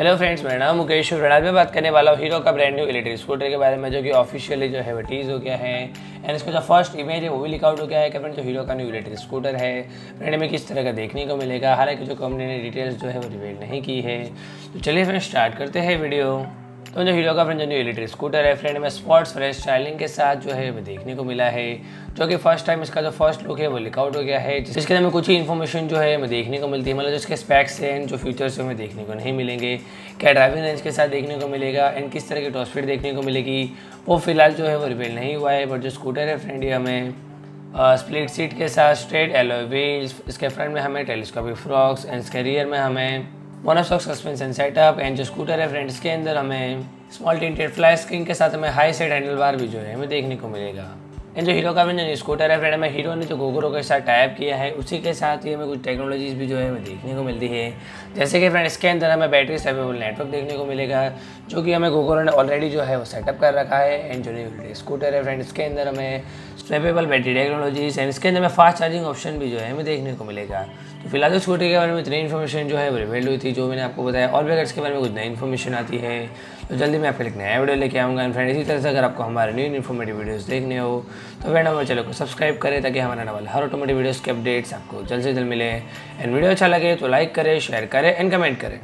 Hello friends मेरा नाम मुकेश और आज मैं बात करने वाला हूँ हीरो का ब्रांड न्यू इलेक्ट्रिक स्कूटर के बारे में, जो कि ऑफिशियली जो है वो टीज़ हो गया है। एंड इसका जो फ़र्स्ट इमेज है, वो भी लिकआउट हो गया है कि फ्रेंड जो हीरो का न्यू इलेक्ट्रिक स्कूटर है ब्रांड में किस तरह का देखने को मिलेगा? हालाँकि जो कंपनी ने डिटेल्स जो है वो रिवील नहीं की है। तो चलिए फ्रेंड स्टार्ट करते हैं वीडियो तो जो हीरो का फ्रेंड जो इलेक्ट्रिक स्कूटर है फ्रेंड में स्पॉट्स फ्रेश स्टाइलिंग के साथ जो है वो देखने को मिला है, जो कि फ़र्स्ट टाइम इसका जो फ़र्स्ट लुक है, वो लिकआउट हो गया है। जिसके अंदर में कुछ ही इन्फॉर्मेशन जो है, हमें देखने को मिलती है। मतलब जो इसके स्पेक्स हैं, जो फीचर्स हमें देखने को नहीं मिलेंगे। क्या ड्राइविंग रेंज के साथ देखने को मिलेगा एंड किस तरह की टॉप स्पीड देखने को मिलेगी, वो फ़िलहाल जो है, वो रिवील नहीं हुआ है। बट जो स्कूटर है फ्रेंड ये हमें स्प्लिट सीट के साथ स्ट्रेट एलो व्हील्स इसके फ्रंट में हमें टेलीस्कोपिक फ्रॉक्स एंड इसके रियर में हमें मोनोसॉक सस्पेंशन सेटअप एंड जो स्कूटर है फ्रेंड्स के अंदर, हमें स्मॉल टिंटेड फ्लाई स्क्रीन के साथ हमें हाई साइड हैंडल बार भी जो है, हमें देखने को मिलेगा। एंड जो हीरो का भी जो स्कूटर है फ्रेंड हमें हीरो ने जो गोगरो के साथ टाइप किया है, उसी के साथ ही हमें कुछ टेक्नोलॉजीज़ भी जो है हमें देखने को मिलती है। जैसे कि फ्रेंड इसके अंदर हमें बैटरी सेवेबल नेटवर्क देखने को मिलेगा, जो कि हमें गोगरो ने ऑलरेडी जो है वो सेटअप कर रखा है एंड जो स्कूटर है फ्रेंड इसके अंदर हमें स्वेपेबल बैटरी टेक्नोलॉजीज़ एंड इसके अंदर में फास्ट चार्जिंग ऑप्शन भी जो है हमें देखने को मिलेगा। तो फ़िलहाल स्कूटी के बारे में इतनी इन्फॉर्मेशन जो है वो रिवेल्ड हुई थी, जो मैंने आपको बताया, और भी अगर इसके बारे में कुछ नई इन्फॉर्मेशन आती है तो जल्दी मैं आपके लिए नया वीडियो लेके आऊँगा। एंड फ्रेंड इसी तरह से अगर आपको हमारे न्यू इन्फॉर्मेटिव वीडियोज़ देखने हो तो फ्रेंड हमारे चैनल को सब्सक्राइब करें ताकि हमारे आने वाले हर ऑटोमेटिक वीडियोस के अपडेट्स आपको जल्द से जल्द मिले। एंड वीडियो अच्छा लगे तो लाइक करें शेयर करें एंड कमेंट करें।